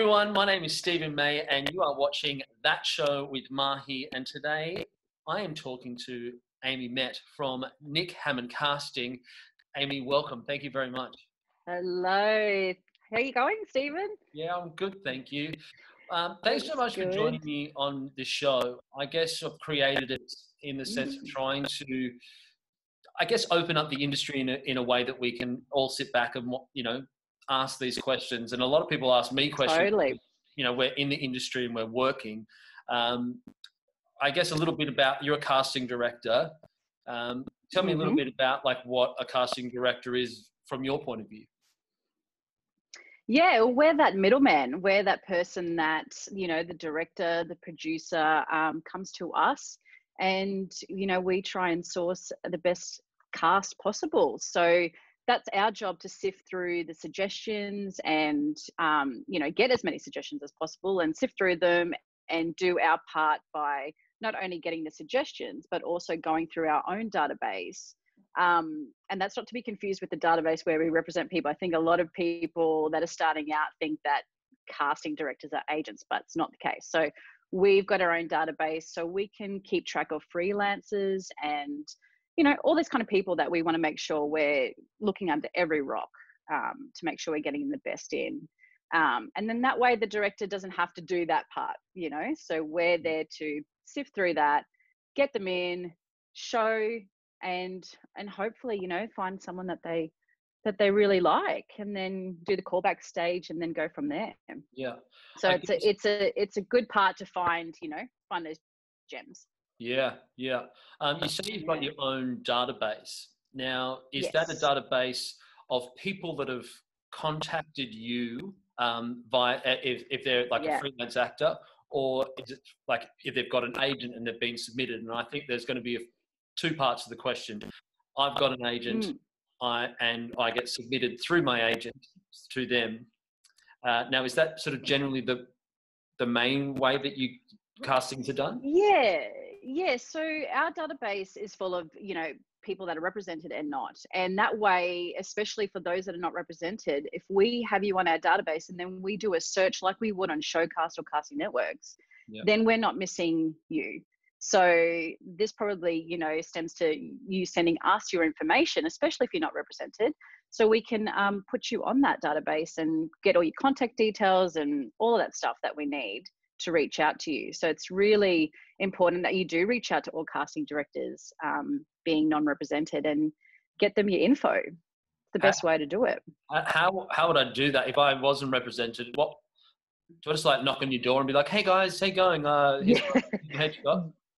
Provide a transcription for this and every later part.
Hi everyone, my name is Stephen Mahy and you are watching That Show with Mahy and today I am talking to Amy Mete from Nick Hamon Casting. Amy, welcome. Thank you very much. Hello. How are you going, Stephen? Yeah, I'm good, thank you. Um, thanks so much good. for joining me on the show. I guess I've created it in the sense of mm. trying to, I guess, open up the industry in a, in a way that we can all sit back and, you know, ask these questions. And a lot of people ask me questions. Totally. You know, we're in the industry and we're working. Um, I guess a little bit about you're a casting director. Um, tell me mm-hmm. a little mm-hmm. bit about like what a casting director is from your point of view. Yeah, well, we're that middleman. We're that person that you know the director, the producer um, comes to us, and you know we try and source the best cast possible. So that's our job to sift through the suggestions and um, you know get as many suggestions as possible and sift through them and do our part by not only getting the suggestions but also going through our own database. Um, and that's not to be confused with the database where we represent people. I think a lot of people that are starting out think that casting directors are agents but it's not the case. So we've got our own database so we can keep track of freelancers and you know, all these kind of people that we want to make sure we're looking under every rock um, to make sure we're getting the best in. Um, and then that way the director doesn't have to do that part, you know. So we're mm. there to sift through that, get them in, show, and and hopefully, you know, find someone that they that they really like, and then do the callback stage, and then go from there. Yeah. So I it's a it's a it's a good part to find, you know, find those gems. Yeah, yeah. Um, you say you've got your own database. Now, is yes. that a database of people that have contacted you um, via if, if they're like yeah. a freelance actor, or is it like if they've got an agent and they've been submitted? And I think there's going to be a, two parts of the question. I've got an agent, mm. I and I get submitted through my agent to them. Uh, now, is that sort of generally the the main way that you castings are done? Yeah, yeah, so our database is full of, you know, people that are represented and not. And that way, especially for those that are not represented, if we have you on our database and then we do a search like we would on Showcast or Casting Networks, yep. then we're not missing you. So this probably, you know, stems to you sending us your information, especially if you're not represented. So we can um, put you on that database and get all your contact details and all of that stuff that we need to reach out to you. So it's really important that you do reach out to all casting directors um, being non-represented and get them your info. It's the best way to do it. How how would I do that if I wasn't represented? What do I just like knock on your door and be like, "Hey guys, how you going? Uh, yeah.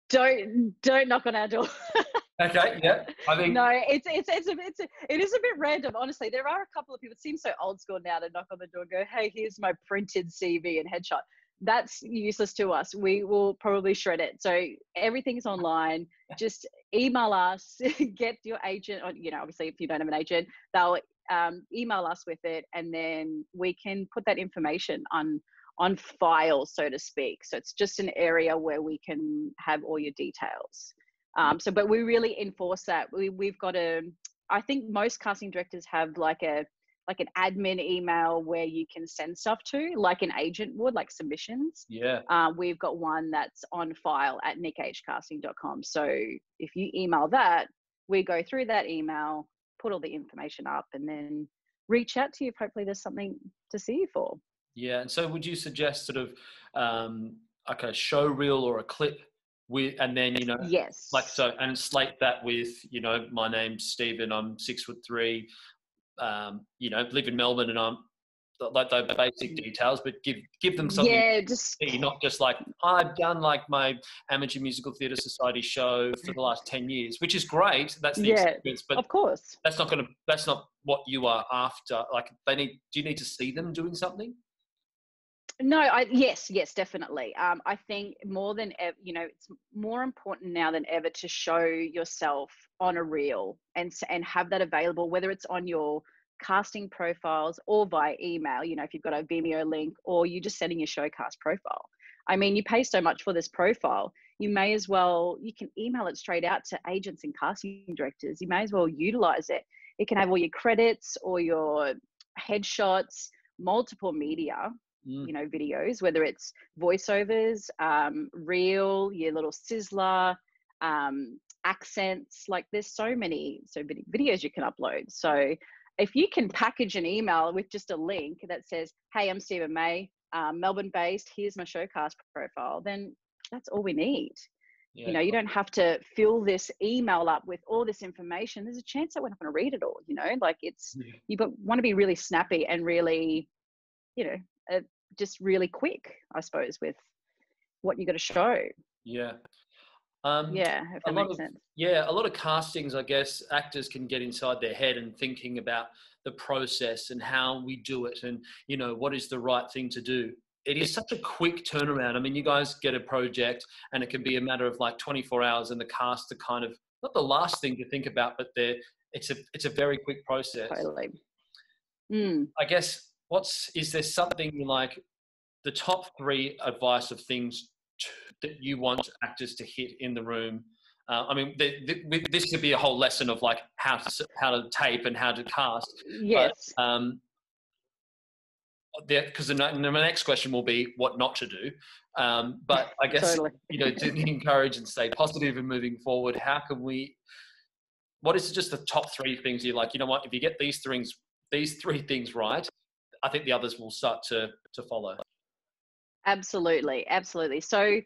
don't don't knock on our door. okay, yeah. I think no, it's it's it's a, it's a, it is a bit random. Honestly, there are a couple of people. It seems so old school now to knock on the door and go, "Hey, here's my printed CV and headshot." That's useless to us. We will probably shred it. So everything's online. Just email us, get your agent you know, obviously if you don't have an agent, they'll um, email us with it and then we can put that information on on file, so to speak. So it's just an area where we can have all your details. Um, so, but we really enforce that. We, we've got a, I think most casting directors have like a like an admin email where you can send stuff to, like an agent would, like submissions. Yeah. Uh, we've got one that's on file at nickhcasting.com. So if you email that, we go through that email, put all the information up, and then reach out to you if hopefully there's something to see you for. Yeah. And so would you suggest sort of um, like a show reel or a clip with, and then you know yes like so and slate that with you know my name's Stephen I'm six foot three um, you know, live in Melbourne and I'm like the basic details, but give give them something. Yeah, just see, not just like I've done like my amateur musical theatre society show for the last ten years, which is great. That's the yeah, experience, but of course, that's not going to. That's not what you are after. Like they need. Do you need to see them doing something? No, I yes, yes, definitely. Um, I think more than ever, you know, it's more important now than ever to show yourself on a reel and and have that available, whether it's on your casting profiles or via email. You know, if you've got a Vimeo link or you're just setting your showcast profile. I mean, you pay so much for this profile, you may as well you can email it straight out to agents and casting directors. You may as well utilize it. It can have all your credits or your headshots, multiple media mm. you know videos whether it's voiceovers um, reel your little sizzler um, accents like there's so many so many videos you can upload so if you can package an email with just a link that says hey i'm stephen mahy um, melbourne based here's my showcast profile then that's all we need yeah. you know you don't have to fill this email up with all this information there's a chance that we're not going to read it all you know like it's yeah. you want to be really snappy and really you know uh, just really quick i suppose with what you got to show yeah um, yeah, if that makes of, sense. Yeah, a lot of castings, I guess, actors can get inside their head and thinking about the process and how we do it and, you know, what is the right thing to do it is such a quick turnaround. I mean, you guys get a project and it can be a matter of like 24 hours and the cast are kind of not the last thing to think about, but they're, it's a, it's a very quick process. Totally. Mm. I guess what's, is there something like the top three advice of things to, that you want actors to hit in the room? Uh, I mean, the, the, this could be a whole lesson of like how to how to tape and how to cast. Yes. But, um, because the, the, next question will be what not to do. Um, but I guess totally. you know to encourage and stay positive and moving forward. How can we? What is just the top three things you like? You know what? If you get these things, these three things right, I think the others will start to to follow. Absolutely, absolutely. So,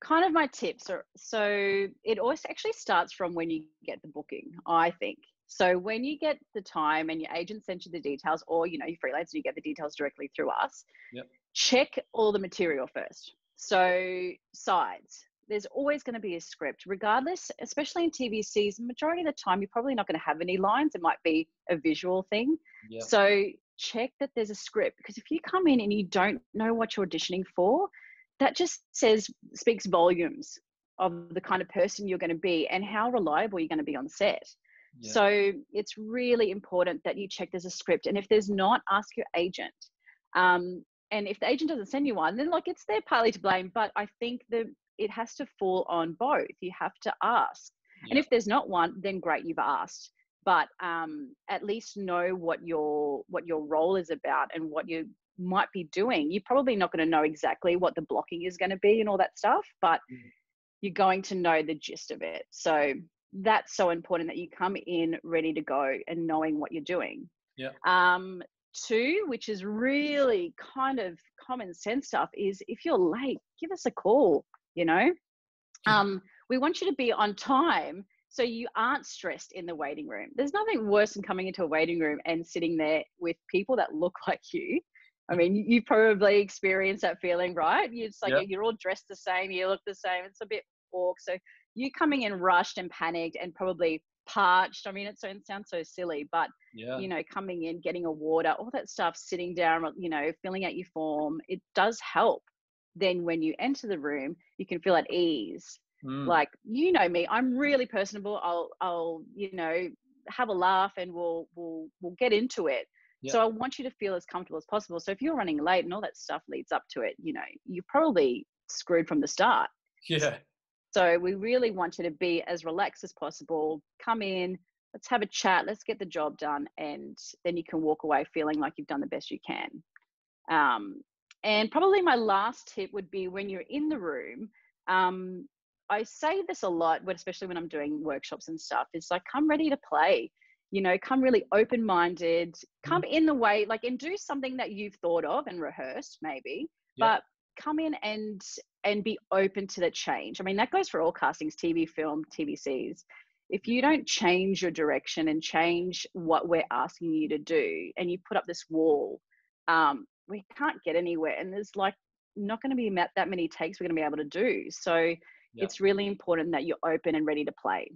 kind of my tips are so it always actually starts from when you get the booking. I think so when you get the time and your agent sends you the details, or you know you freelance and you get the details directly through us, yep. check all the material first. So sides. There's always going to be a script, regardless, especially in TVCs. Majority of the time, you're probably not going to have any lines. It might be a visual thing. Yep. So check that there's a script because if you come in and you don't know what you're auditioning for, that just says speaks volumes of the kind of person you're going to be and how reliable you're going to be on set. So it's really important that you check there's a script. And if there's not, ask your agent. Um, and if the agent doesn't send you one, then like it's their partly to blame. But I think that it has to fall on both. You have to ask. Yeah. And if there's not one, then great, you've asked. But um, at least know what your what your role is about and what you might be doing. You're probably not going to know exactly what the blocking is going to be and all that stuff, but mm. you're going to know the gist of it. So that's so important that you come in ready to go and knowing what you're doing. Yeah. Um, two, which is really kind of common sense stuff, is if you're late, give us a call. You know, um, we want you to be on time so you aren't stressed in the waiting room. There's nothing worse than coming into a waiting room and sitting there with people that look like you. I mm. mean, you probably experienced that feeling, right? You're like yep. you're all dressed the same, you look the same. It's a bit awkward. So you coming in rushed and panicked and probably parched. I mean, it, so, it sounds so silly, but yeah. you know, coming in, getting a water, all that stuff, sitting down, uh, you know, filling out your form, it does help. Then when you enter the room, you can feel at ease. Mm. Like you know me, I'm really personable. I'll, I'll, you know, have a laugh and we'll, we'll, we'll get into it. Yeah. So I want you to feel as comfortable as possible. So if you're running late and all that stuff leads up to it, you know, you're probably screwed from the start. Yeah. So we really want you to be as relaxed as possible. Come in, let's have a chat, let's get the job done, and then you can walk away feeling like you've done the best you can. Um, and probably my last tip would be when you're in the room. Um, I say this a lot, but especially when I'm doing workshops and stuff, is like come ready to play. You know, come really open minded, come mm. in the way, like, and do something that you've thought of and rehearsed, maybe, but come in and and be open to the change. I mean, that goes for all castings, TV, film, TVCs. If you don't change your direction and change what we're asking you to do, and you put up this wall, um, we can't get anywhere. And there's like not going to be that many takes we're going to be able to do. So yeah. it's really important that you're open and ready to play.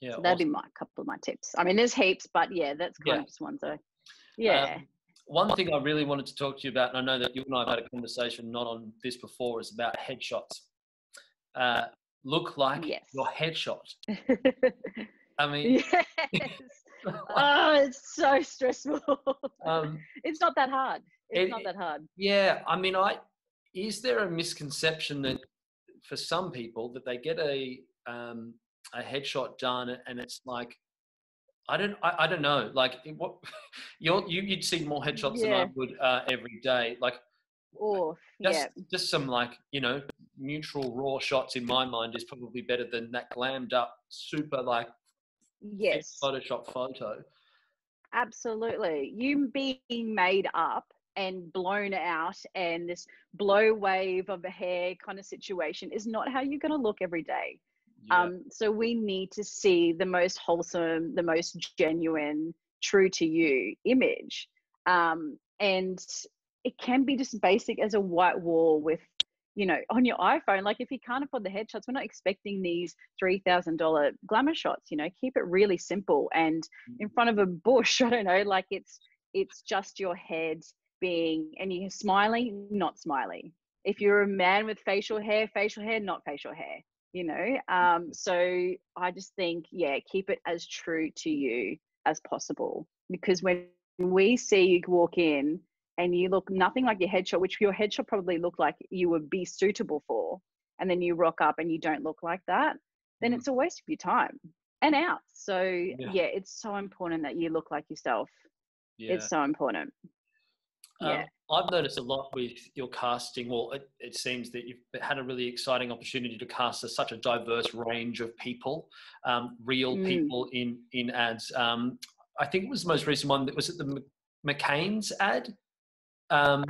Yeah, so that'd awesome. be my couple of my tips. I mean, there's heaps, but yeah, that's kind yeah. of just one. So yeah. Um, one thing I really wanted to talk to you about, and I know that you and I have had a conversation not on this before, is about headshots. Uh, look like yes. your headshot. I mean, yes. oh, it's so stressful. Um, it's not that hard. It's it, not that hard. Yeah, I mean, I is there a misconception that for some people that they get a um, a headshot done and it's like I don't, I, I don't know. Like, what you're, you, you'd see more headshots yeah. than I would uh, every day. Like, Or just, yeah, just some like you know neutral raw shots in my mind is probably better than that glammed up super like yes, Photoshop photo. absolutely. You being made up and blown out and this blow wave of a hair kind of situation is not how you're going to look every day. Yeah. Um, so we need to see the most wholesome, the most genuine, true to you image. Um, and it can be just basic as a white wall with, you know, on your iPhone. Like if you can't afford the headshots, we're not expecting these three thousand dollar glamour shots. You know, keep it really simple and in front of a bush. I don't know, like it's it's just your head being and you're smiling, not smiling. If you're a man with facial hair, facial hair, not facial hair you know um so i just think yeah keep it as true to you as possible because when we see you walk in and you look nothing like your headshot which your headshot probably looked like you would be suitable for and then you rock up and you don't look like that then Mhm. it's a waste of your time and out so Yeah. yeah, it's so important that you look like yourself yeah. it's so important yeah. Um, I've noticed a lot with your casting. Well, it, it seems that you've had a really exciting opportunity to cast a, such a diverse range of people, um, real Mm. people in in ads. Um, I think it was the most recent one that was it the McCain's ad um,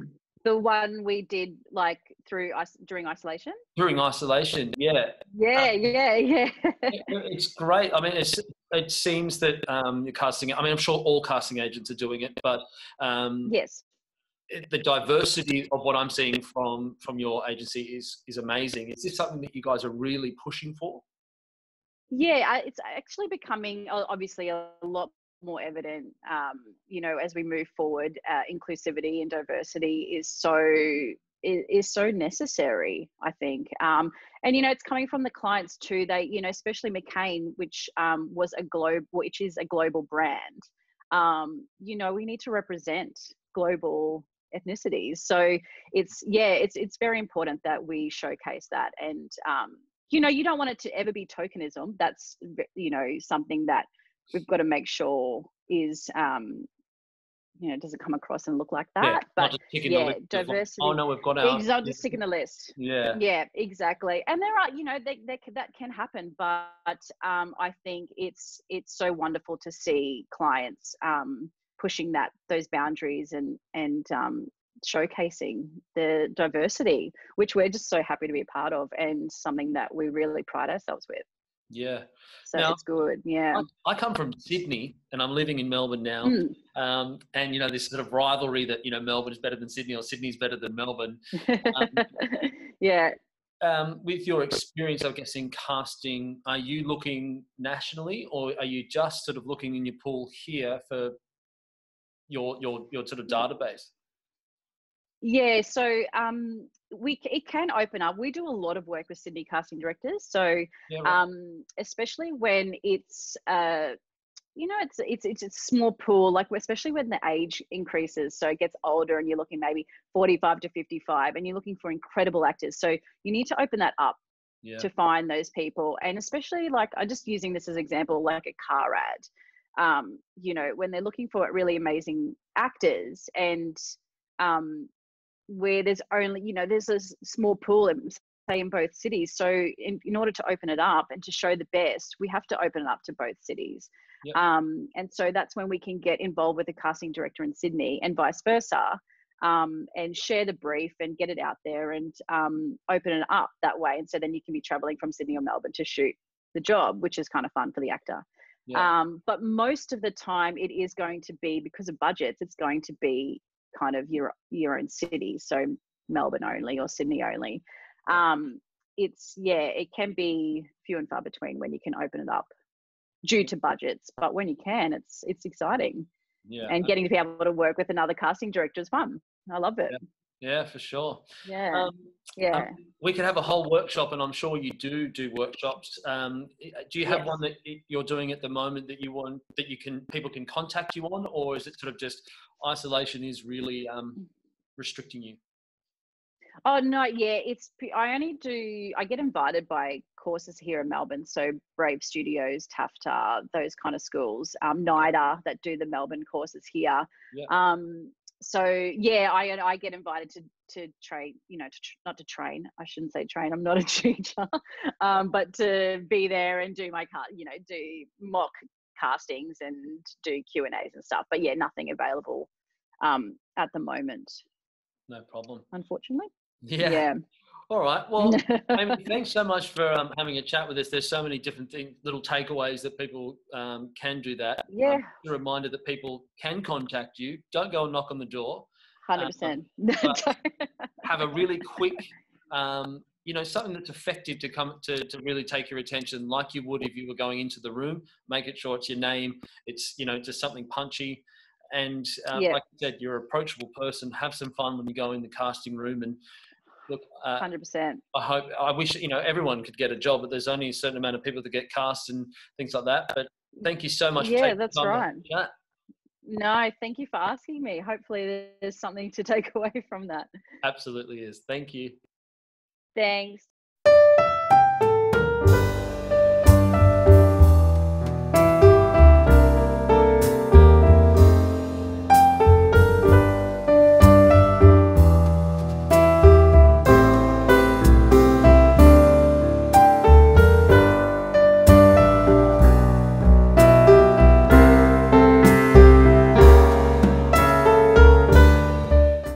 the one we did like through during isolation during isolation. Yeah, yeah yeah yeah It- it's great. I mean, it's, it seems that um, you're casting. I mean, I'm sure all casting agents are doing it, but um, yes the diversity of what I'm seeing from from your agency is is amazing. Is this something that you guys are really pushing for? Yeah, it's actually becoming obviously a lot more evident. Um, you know, as we move forward, uh, inclusivity and diversity is so is, so necessary. I think, um, and you know, it's coming from the clients too. They, you know, especially McCain, which um, was a globe, which is a global brand. Um, you know, we need to represent global ethnicities. So it's yeah, it's it's very important that we showcase that and um, you know you don't want it to ever be tokenism that's you know something that we've got to make sure is um you know doesn't come across and look like that yeah, but not just ticking yeah, the list of, like, diversity- oh no, we've got our. not just sticking the list Yeah, yeah exactly and there are you know they, they, that can happen but um i think it's it's so wonderful to see clients um pushing that those boundaries and and um showcasing the diversity which we're just so happy to be a part of and something that we really pride ourselves with yeah. so Now- it's good yeah I, I come from Sydney and I'm living in Melbourne now. Mm. Um, and you know this sort of rivalry that you know Melbourne is better than Sydney or Sydney's better than Melbourne. yeah Um, with your experience, I guess in casting, are you looking nationally or are you just sort of looking in your pool here for your your your sort of database? Yeah, so um, we it can open up. We do a lot of work with Sydney casting directors, so Yeah, right. um, especially when it's uh, you know it's it's it's a small pool, like especially when the age increases, so it gets older, and you're looking maybe 45 to 55, and you're looking for incredible actors. So you need to open that up yeah. to find those people and especially like i'm just using this as example like a car ad um, you know when they're looking for really amazing actors and um, where there's only you know there's a small pool in, say in both cities so in, in order to open it up and to show the best we have to open it up to both cities Yep. um, and so that's when we can get involved with the casting director in sydney and vice versa um, and share the brief and get it out there and um, open it up that way. And so then you can be traveling from Sydney or Melbourne to shoot the job, which is kind of fun for the actor. Yeah. Um, but most of the time, it is going to be because of budgets. It's going to be kind of your your own city, so Melbourne only or Sydney only. Um, it's yeah, it can be few and far between when you can open it up due to budgets, but when you can, it's it's exciting yeah. and getting to be able to work with another casting director is fun. I love it. yeah, for sure. Yeah, Um, yeah. um, we could have a whole workshop, and I'm sure you do do workshops. Um, do you have Yes. one that you're doing at the moment that you want that you can people can contact you on, or is it sort of just isolation is really um, restricting you? Oh no, yeah, it's I only do I get invited by courses here in Melbourne, so Brave Studios, Tafta, those kind of schools, um, NIDA that do the Melbourne courses here. Yeah. Um, so yeah, I I get invited to to train, you know, to tr- not to train. I shouldn't say train. I'm not a teacher, um, but to be there and do my car, you know, do mock castings and do Q and A's and stuff. But yeah, nothing available um, at the moment. No problem. Unfortunately. Yeah. Yeah. All right. Well, Amy, thanks so much for um, having a chat with us. There's so many different things, little takeaways that people um, can do that. Yeah. Um, a reminder that people can contact you. Don't go and knock on the door. Hundred percent. Have a really quick, um, you know, something that's effective to come to, to really take your attention, like you would if you were going into the room. Make it sure it's your name. It's you know just something punchy. And um, Yeah. like you said, you're an approachable person. Have some fun when you go in the casting room. And look, uh, Hundred percent. I hope I wish you know everyone could get a job, but there's only a certain amount of people that get cast and things like that. But thank you so much. Yeah, that's right. No, thank you for asking me. Hopefully, there's something to take away from that. Absolutely is. Thank you. Thanks.